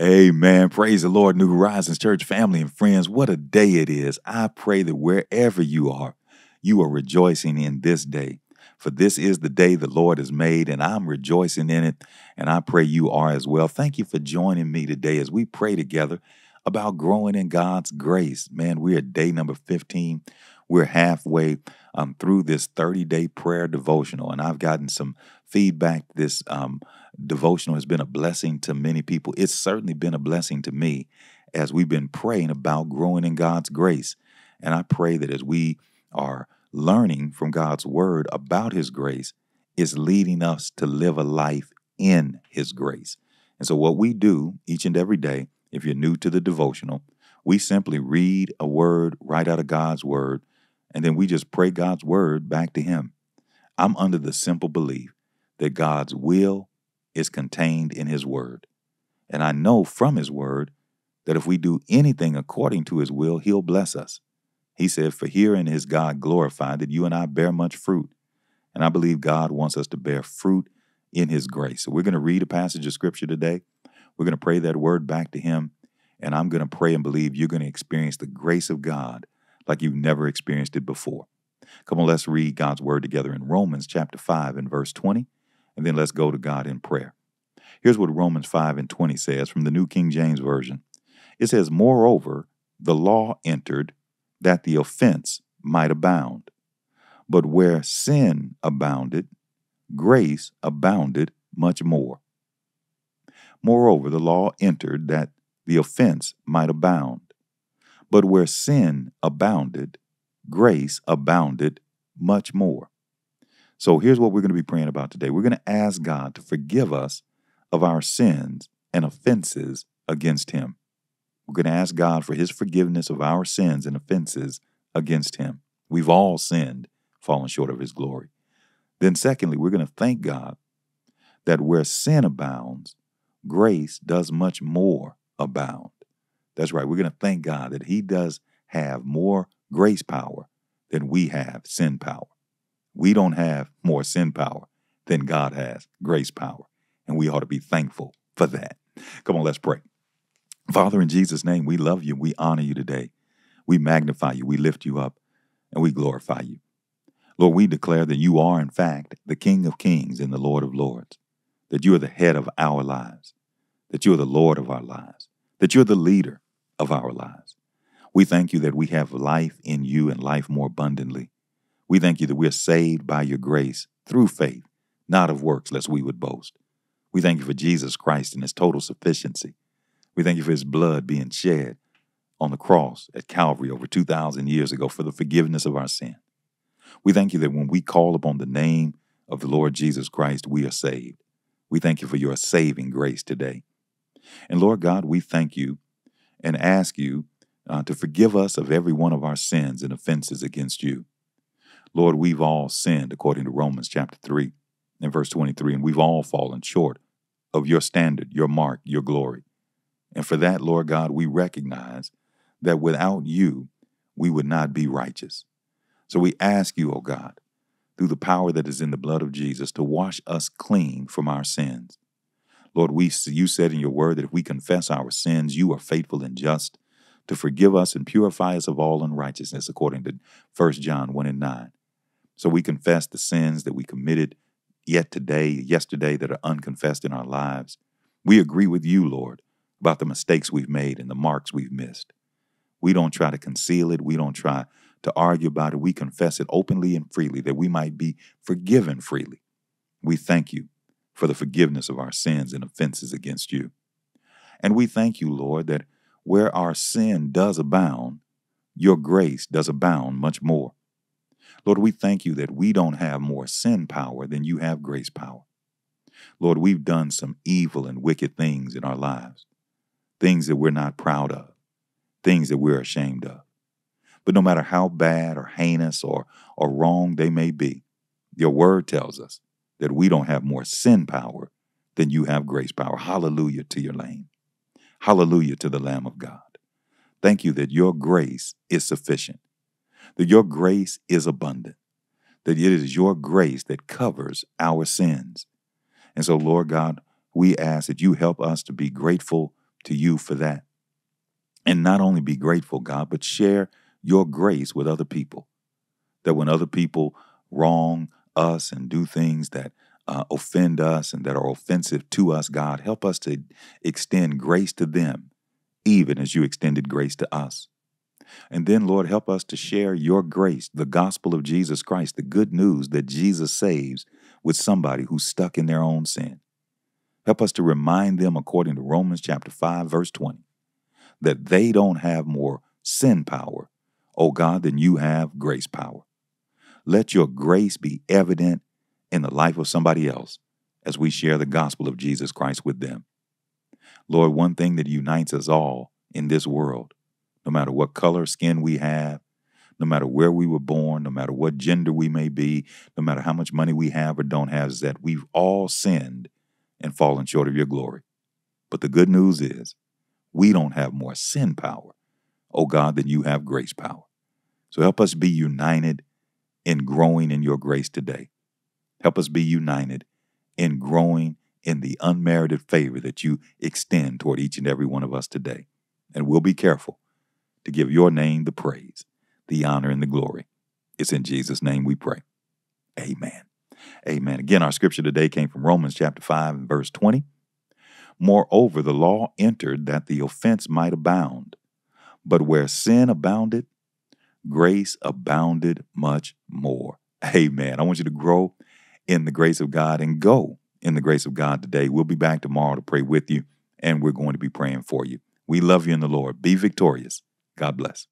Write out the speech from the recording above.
Amen. Praise the Lord, New Horizons Church family and friends. What a day it is. I pray that wherever you are, you are rejoicing in this day. For this is the day the Lord has made, and I'm rejoicing in it. And I pray you are as well. Thank you for joining me today as we pray together about growing in God's grace. Man, we're day number 15. We're halfway um, through this 30 day prayer devotional, and I've gotten some feedback. This um, devotional has been a blessing to many people. It's certainly been a blessing to me as we've been praying about growing in God's grace. And I pray that as we are learning from God's word about His grace, is leading us to live a life in His grace. And so, what we do each and every day, if you're new to the devotional, we simply read a word right out of God's word, and then we just pray God's word back to Him. I'm under the simple belief that God's will is contained in His Word. And I know from His Word that if we do anything according to His will, He'll bless us. He said, For herein is God glorified that you and I bear much fruit. And I believe God wants us to bear fruit in His grace. So we're going to read a passage of Scripture today. We're going to pray that word back to Him. And I'm going to pray and believe you're going to experience the grace of God like you've never experienced it before. Come on, let's read God's word together in Romans chapter 5 and verse 20 and then let's go to God in prayer. Here's what Romans 5 and 20 says from the New King James Version it says, Moreover, the law entered that the offense might abound. But where sin abounded, grace abounded much more. Moreover, the law entered that the offense might abound. But where sin abounded, grace abounded much more. So here's what we're going to be praying about today. We're going to ask God to forgive us of our sins and offenses against Him. We're going to ask God for His forgiveness of our sins and offenses against Him. We've all sinned, fallen short of His glory. Then, secondly, we're going to thank God that where sin abounds, grace does much more abound. That's right. We're going to thank God that He does have more grace power than we have sin power. We don't have more sin power than God has grace power. And we ought to be thankful for that. Come on, let's pray. Father, in Jesus' name, we love you. We honor you today. We magnify you. We lift you up and we glorify you. Lord, we declare that you are, in fact, the King of kings and the Lord of lords, that you are the head of our lives, that you are the Lord of our lives, that you're the leader of our lives. We thank you that we have life in you and life more abundantly. We thank you that we're saved by your grace through faith, not of works, lest we would boast. We thank you for Jesus Christ and his total sufficiency. We thank you for his blood being shed on the cross at Calvary over 2,000 years ago for the forgiveness of our sin. We thank you that when we call upon the name of the Lord Jesus Christ, we are saved. We thank you for your saving grace today. And Lord God, we thank you and ask you uh, to forgive us of every one of our sins and offenses against you. Lord, we've all sinned according to Romans chapter 3 and verse 23, and we've all fallen short of your standard, your mark, your glory. And for that, Lord God, we recognize that without you, we would not be righteous. So we ask you, O God, through the power that is in the blood of Jesus, to wash us clean from our sins. Lord, we you said in your word that if we confess our sins, you are faithful and just to forgive us and purify us of all unrighteousness, according to 1 John 1 and 9. So we confess the sins that we committed yet today, yesterday, that are unconfessed in our lives. We agree with you, Lord, about the mistakes we've made and the marks we've missed. We don't try to conceal it. We don't try to argue about it. We confess it openly and freely that we might be forgiven freely. We thank you for the forgiveness of our sins and offenses against you. And we thank you, Lord, that where our sin does abound, your grace does abound much more. Lord, we thank you that we don't have more sin power than you have grace power. Lord, we've done some evil and wicked things in our lives, things that we're not proud of, things that we're ashamed of. But no matter how bad or heinous or, or wrong they may be, your word tells us that we don't have more sin power than you have grace power. Hallelujah to your name. Hallelujah to the Lamb of God. Thank you that your grace is sufficient that your grace is abundant, that it is your grace that covers our sins. And so, Lord God, we ask that you help us to be grateful to you for that. And not only be grateful, God, but share your grace with other people. That when other people wrong us and do things that uh, offend us and that are offensive to us, God, help us to extend grace to them, even as you extended grace to us. And then, Lord, help us to share your grace, the gospel of Jesus Christ, the good news that Jesus saves with somebody who's stuck in their own sin. Help us to remind them, according to Romans chapter 5, verse 20, that they don't have more sin power, O God, than you have grace power. Let your grace be evident in the life of somebody else as we share the gospel of Jesus Christ with them. Lord, one thing that unites us all in this world, no matter what color skin we have, no matter where we were born, no matter what gender we may be, no matter how much money we have or don't have, is that we've all sinned and fallen short of your glory. But the good news is we don't have more sin power, oh God, than you have grace power. So help us be united in growing in your grace today. Help us be united in growing in the unmerited favor that you extend toward each and every one of us today. And we'll be careful to give your name the praise, the honor, and the glory. It's in Jesus' name we pray. Amen. Amen. Again, our scripture today came from Romans chapter 5 and verse 20. Moreover, the law entered that the offense might abound. But where sin abounded, grace abounded much more. Amen. I want you to grow in the grace of God and go in the grace of God today. We'll be back tomorrow to pray with you, and we're going to be praying for you. We love you in the Lord. Be victorious. God bless.